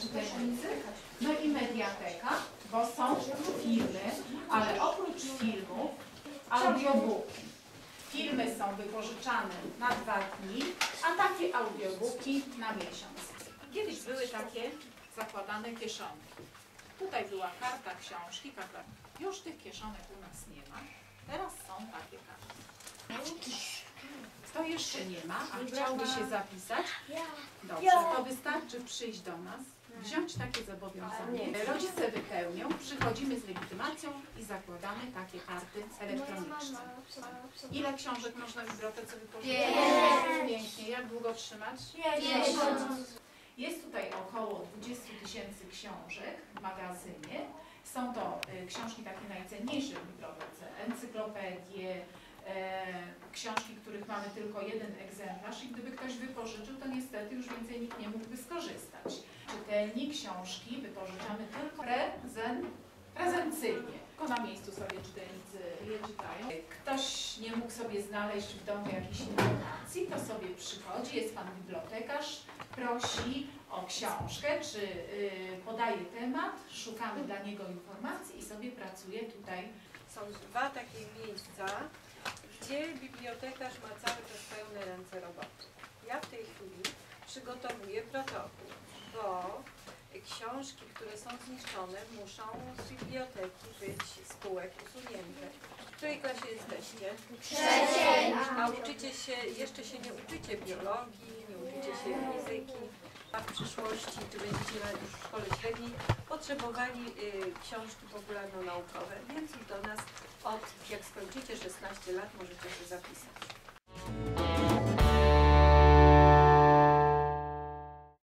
czytelnicy. No i mediateka, bo są filmy, ale oprócz filmów audiobooki. Filmy są wypożyczane na dwa dni, a takie audiobooki na miesiąc. Kiedyś były takie zakładane kieszonki. Tutaj była karta książki, karta. Już tych kieszonek u nas nie ma. Teraz są takie karty. Jeszcze nie ma, a chciałby się zapisać? Dobrze, to wystarczy przyjść do nas, wziąć takie zobowiązanie. Rodzice wypełnią, przychodzimy z legitymacją i zakładamy takie karty elektroniczne. Ile książek można w bibliotece wypożyczyć? Pięknie. Jak długo trzymać? Jest tutaj około 20 tysięcy książek w magazynie. Są to y, książki takie najcenniejsze w bibliotece, encyklopedie, e, książki, których mamy tylko jeden egzemplarz i gdyby ktoś wypożyczył, to niestety już więcej nikt nie mógłby skorzystać. Czytelni książki wypożyczamy tylko prezen, prezencyjnie. Tylko na miejscu sobie czytelnicy je czytają. Ktoś nie mógł sobie znaleźć w domu jakichś informacji, to sobie przychodzi, jest pan bibliotekarz, prosi o książkę, czy y, podaje temat, szukamy dla niego informacji i sobie pracuje tutaj Są dwa takie miejsca, gdzie bibliotekarz ma cały czas pełne ręce roboty. Ja w tej chwili przygotowuję protokół, bo książki, które są zniszczone, muszą z biblioteki być z półek usunięte. W której klasie jesteście? Trzeciej. A uczycie się, jeszcze się nie uczycie biologii, nie uczycie się fizyki, w przyszłości, czy będziecie już w szkole średniej, potrzebowali y, książki popularno-naukowe, więc do nas od, jak skończycie 16 lat, możecie się zapisać.